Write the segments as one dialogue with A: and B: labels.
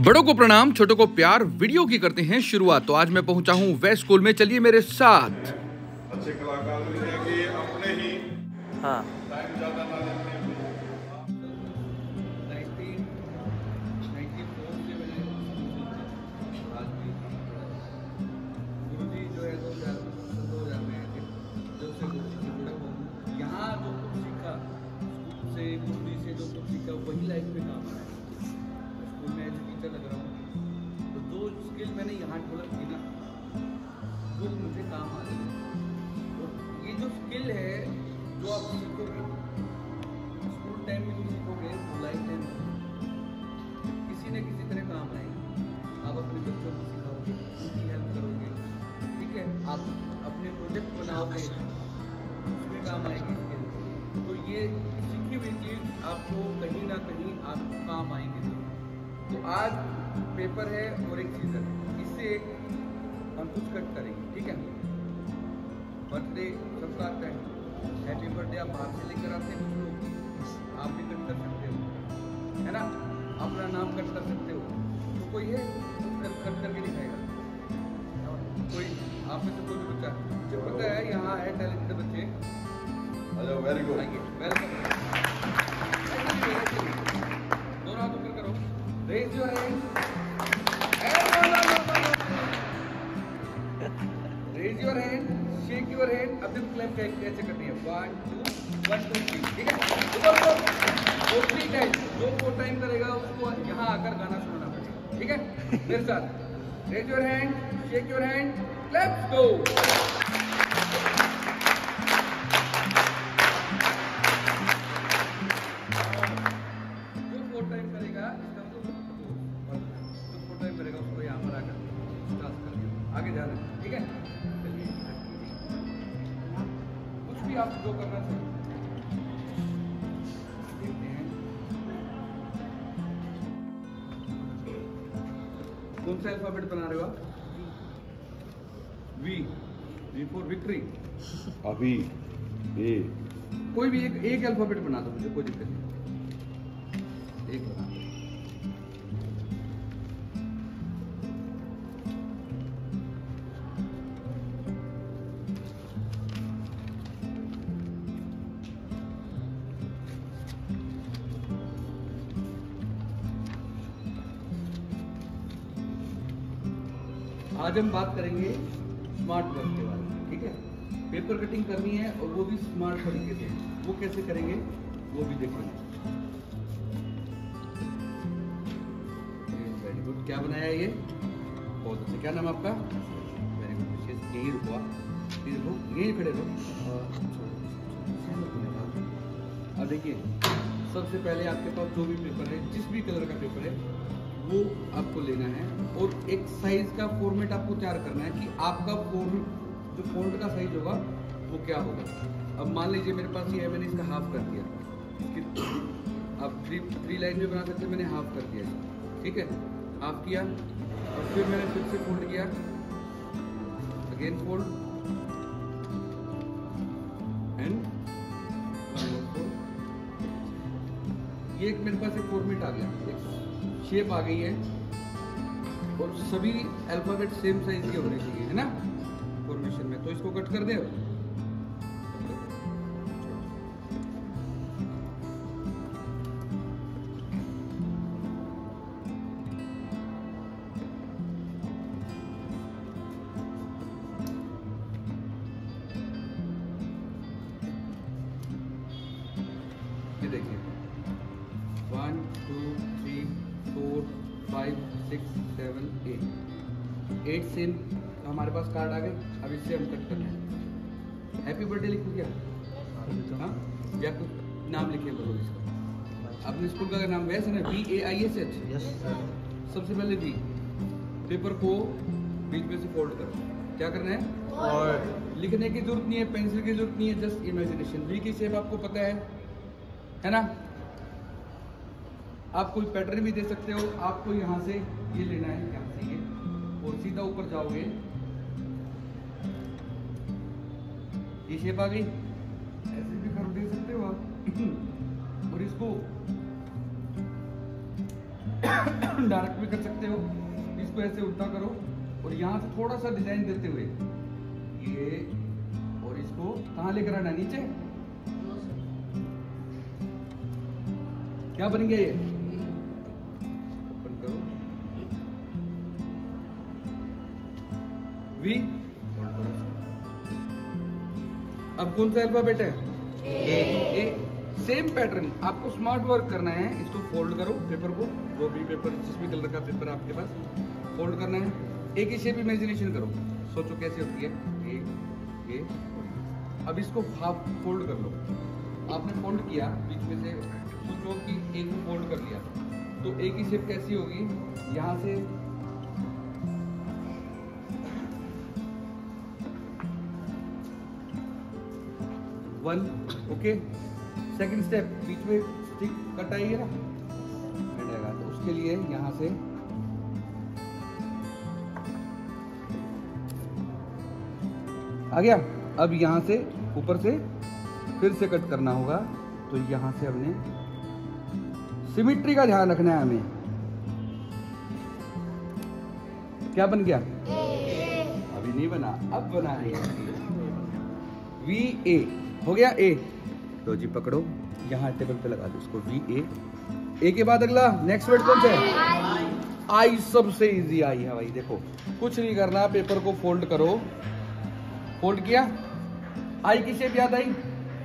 A: बड़ों को प्रणाम छोटों को प्यार वीडियो की करते हैं शुरुआत। तो आज मैं पहुँचा हूँ वेस्ट स्कूल में। चलिए मेरे साथ।
B: अच्छे कलाकार अपने ही।
C: हाँ।
D: स्किल है जो आप सीखोगे स्कूल टाइम में जो सीखोगे वो लाइफ टाइम किसी न किसी तरह काम आएगी। आप अपने बच्चों को सिखाओगे उनकी हेल्प करोगे। ठीक है? आप अपने प्रोजेक्ट बनाओगे उसमें काम आएगी स्किल तो ये सीखी हुई चीज़ आपको कहीं ना कहीं आपको काम आएँगे तो। आज पेपर है और एक सीज़न इससे हम कुछ कट करेंगे। ठीक है? बर्थडे सबका आता है। हैप्पी बर्थडे आप बाहर से लेकर आते हैं तो लोग आप भी कट कर सकते हो। है ना? अपना नाम कट कर सकते हो। तो कोई है? कट कट करके दिखाएगा। कोई? आप में से कोई भी बच्चा? मुझे पता है यहाँ है टैलेंटेड बच्चे।
B: हेलो वेरी गुड
D: कैसे करनी है one two one two three ठीक है? रुको रुको वो थ्री टाइम जो फोर टाइम करेगा उसको यहाँ आकर गाना सुनाना पड़ेगा ठीक है? मेरे साथ raise your hand shake your hand clap go four मतलब जो फोर आगे जाना है, ठीक है? जो करना चाहिए कौन सा अल्फ़ाबेट बना रहे हो आप? वी वी फॉर विक्ट्री
B: अभी ए।
D: कोई भी एक एक अल्फ़ाबेट बना दो मुझे कोई दिक्कत नहीं। एक आज हम बात करेंगे स्मार्ट वर्क के बारे में, ठीक है? पेपर कटिंग करनी है और वो भी स्मार्ट तरीके से। वो कैसे करेंगे, वो भी देखेंगे। वेरी गुड क्या बनाया ये? बहुत अच्छा। क्या नाम आपका? वेरी गुड विशेष यही रुको आप यही रुको यही खड़े रहो। अब देखिए, सबसे पहले आपके पास जो भी पेपर है, जिस भी कलर का पेपर है वो आपको लेना है और एक साइज़ का फॉर्मेट आपको तैयार करना है कि आपका फॉर्म जो फॉन्ट का साइज़ होगा, वो क्या होगा। अब मान लीजिए मेरे पास ये है, मैंने इसका हाफ़ कर दिया। आप थ्री थ्री लाइन में बना सकते मैंने हाफ़ कर दिया। ठीक है? हाफ़ किया, और फिर मैंने फिर से फोल्ड किया। अगेन फोल्ड ये एक मेरे पास एक फॉर्मेट आ गया। एक शेप आ गई है। और सभी अल्फ़ाबेट सेम साइज़ के होने चाहिए, है ना? फॉर्मेशन में। तो इसको कट कर दे देखिए। Six seven eight eight same हमारे पास कार्ड आ गए। अब इससे हम कट करना है। हैप्पी बर्थडे लिखो क्या? हाँ। या कुछ नाम लिखिए बोलो इसका। अपने स्कूल का नाम वैसे ना B A I S H सबसे पहले बी पेपर को बीच में से फोल्ड करो। क्या करना है? और लिखने की ज़रूरत नहीं है पेंसिल की ज़रूरत नहीं है जस्ट इमेजिनेशन बी की शेप आपको पता है। है ना? आप कोई पैटर्न भी दे सकते हो, आपको यहाँ से ये लेना है, यहाँ से ये। और सीधा ऊपर जाओगे। ये शेप आ गई। ऐसे भी कर दे सकते हो आप। और इसको डायरेक्ट भी कर सकते हो। इसको ऐसे उल्टा करो। और यहाँ से थोड़ा सा डिज़ाइन देते हुए ये और इसको कहाँ लेकर आना नीचे? क्या बन गया ये? वी अब कौन सा अल्फ़ाबेट है? ए ए सेम पैटर्न आपको स्मार्ट वर्क करना है इसको फोल्ड करो पेपर को जो भी पेपर जिस भी कलर का पेपर आपके पास फोल्ड करना है। एक ही शेप इमेजिनेशन करो। सोचो कैसे होती है। ए ए अब इसको हाफ़ फोल्ड कर लो। आपने फोल्ड किया बीच में से सोचो कि एक फोल्ड कर लिया। तो एक ही शेप कैसी होगी? यहाँ से वन ओके सेकंड स्टेप बीच में स्टिक कट ना? तो उसके लिए यहाँ से आ गया। अब यहाँ से ऊपर से फिर से कट करना होगा तो यहाँ से हमने सिमिट्री का ध्यान रखना है हमें। क्या बन गया? अभी नहीं बना अब बना है वी ए हो गया ए तो जी पकड़ो। यहाँ टेबल पे लगा दो उसको वी ए ए के बाद अगला नेक्स्ट वर्ड कौन सा है? आई सबसे इजी आई है भाई देखो। कुछ नहीं करना पेपर को फोल्ड करो। फोल्ड किया? आई की शेप याद आई?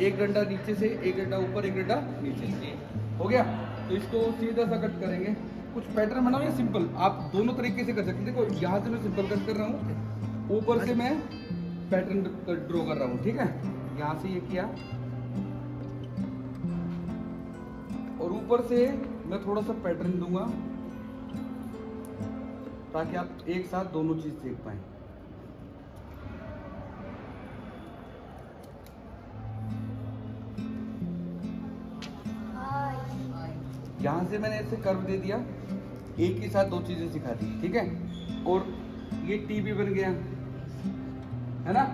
D: एक डंडा नीचे से एक डंडा ऊपर एक डंडा नीचे से। हो गया? तो इसको सीधा सा कट करेंगे। कुछ पैटर्न बनाओ या सिंपल आप दोनों तरीके से कर सकते हैं। देखो यहाँ से मैं सिंपल कट कर रहा हूँ। ऊपर से मैं पैटर्न ड्रॉ कर रहा हूँ ठीक है? यहाँ से ये किया। और ऊपर से मैं थोड़ा सा पैटर्न दूँगा, ताकि आप एक साथ दोनों चीज़ देख पाए। यहाँ से मैंने ऐसे कर्व दे दिया, एक के साथ दो चीज़ें सिखा दी, ठीक है? और ये टी भी बन गया, है ना?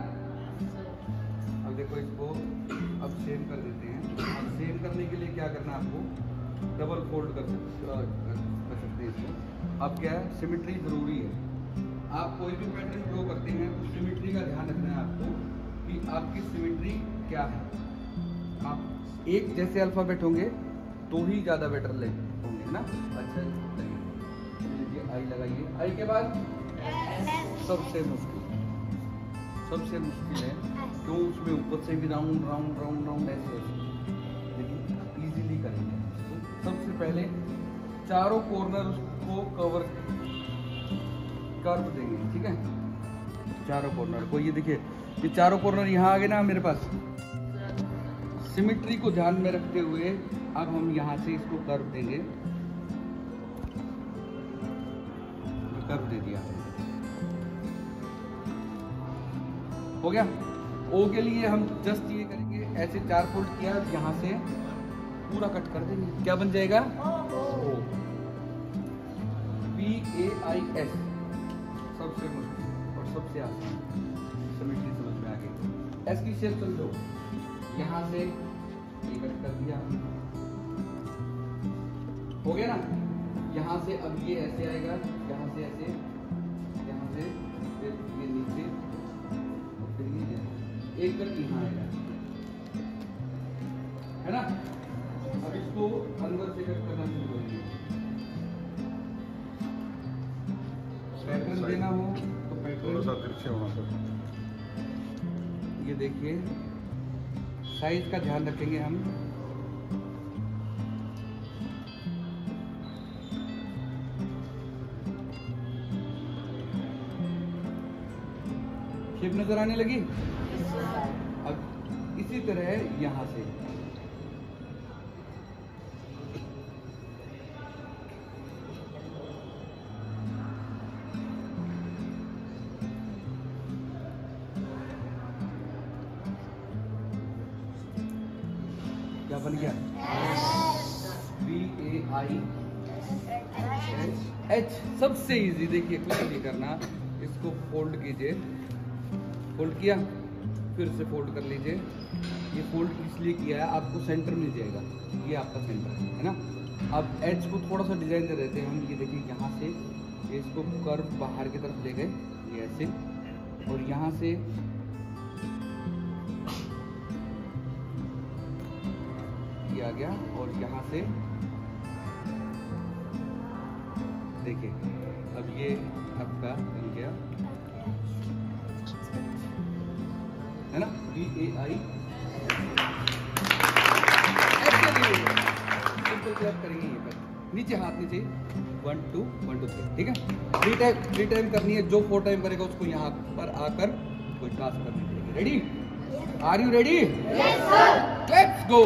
D: देखो इसको अब सेम कर देते हैं। अब सेम करने के लिए क्या करना है आपको? डबल फोल्ड कर सकते कर, कर सकते हैं इसको। अब क्या है? सिमिट्री ज़रूरी है। आप कोई भी पैटर्न ड्रॉ करते हैं तो सिमिट्री का ध्यान रखना है आपको कि आपकी सिमिट्री क्या है। आप एक जैसे अल्फ़ाबेट होंगे तो ही ज़्यादा बेटर ले होंगे ना? अच्छा आई लगाइए। आई के बाद? सबसे मुश्किल। सबसे मुश्किल है क्यों उसमें ऊपर से भी राउंड राउंड राउंड राउंड ऐसे ऐसे लेकिन इजीली करेंगे। तो सबसे पहले चारों कॉर्नर को कवर कर्व देंगे ठीक है? चारों कॉर्नर को ये देखिए ये चारों कॉर्नर यहाँ आ गए ना मेरे पास। सिमिट्री को ध्यान में रखते हुए अब हम यहाँ से इसको कर्व देंगे। कर्व दे दिया। हो गया। ओ के लिए हम जस्ट ये करेंगे, ऐसे चार फोल्ड किया, यहाँ से पूरा कट कर देंगे। क्या बन जाएगा? O P A I S सबसे मुश्किल और सबसे आसान। समझ में आ गई एस की शेप समझो यहाँ से ये कट कर दिया। हो गया ना? यहाँ से अब ये ऐसे आएगा, यहाँ से ऐसे। यहाँ। एक कट यहाँ आएगा है। ना? अब इसको अंदर से कट करना शुरू करेंगे पैटर्न देना हो तो
B: थोड़ा सा
D: पैटर्न
B: तिरछे होना सर
D: ये देखिए साइज़ का ध्यान रखेंगे हम। शेप नज़र आने लगी? इसी तरह यहाँ से। क्या बन गया? बी ए आई एच सबसे इजी देखिए, कुछ नहीं करना। इसको फोल्ड कीजिए। फोल्ड किया। फिर से फोल्ड कर लीजिए। ये फोल्ड इसलिए किया है, आपको सेंटर मिल जाएगा। ये आपका सेंटर है है ना? अब एच को थोड़ा सा डिज़ाइन दे देते हैं हम, ये देखिए यहाँ से इसको कर्व बाहर की तरफ़ ले गए, ये ऐसे। और यहाँ से आ गया, और यहाँ से देखिए, अब ये आपका बन गया। है ना? B A I simple clap करेंगे ये पर। नीचे हाथ नीचे। One two one two three ठीक है? थ्री टाइम थ्री टाइम करनी है जो फोर टाइम करेगा उसको यहाँ पर आकर कोई टास्क करनी पड़ेगी ready are you ready let's go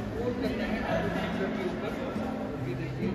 D: control करना है। और के ऊपर देखिए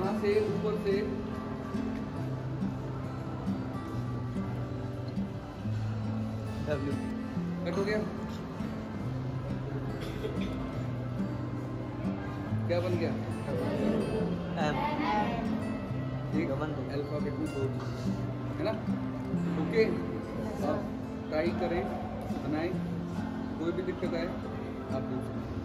D: यहाँ से ऊपर से। कट हो गया? क्या बन गया? एक अल्फ़ाबेट में दो है ना? ओके ट्राई करें बनाएँ। कोई भी दिक्कत आए आप पूछ सकते हैं